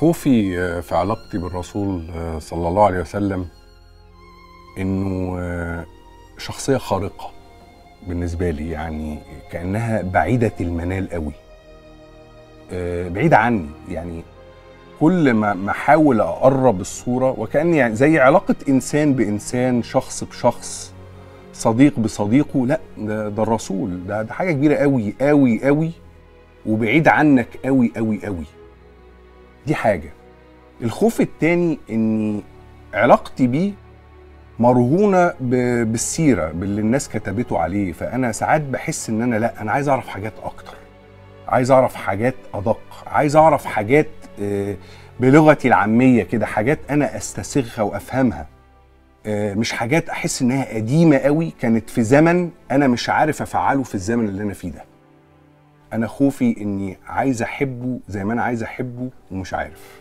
خوفي في علاقتي بالرسول صلى الله عليه وسلم إنه شخصية خارقة بالنسبة لي يعني كأنها بعيدة المنال قوي. بعيدة عني يعني كل ما ما أحاول أقرب الصورة وكأني يعني زي علاقة إنسان بإنسان شخص بشخص صديق بصديقه لا ده, ده الرسول ده, ده حاجة كبيرة قوي قوي قوي وبعيد عنك قوي قوي قوي. دي حاجة. الخوف التاني اني علاقتي بيه مرهونة بالسيرة باللي الناس كتبته عليه فأنا ساعات بحس إن أنا لأ أنا عايز أعرف حاجات أكتر. عايز أعرف حاجات أدق. عايز أعرف حاجات بلغتي العامية كده حاجات أنا أستسيغها وأفهمها. مش حاجات أحس إنها قديمة قوي كانت في زمن أنا مش عارف أفعله في الزمن اللي أنا فيه ده. أنا خوفي اني عايز احبه زي ما أنا عايز احبه ومش عارف.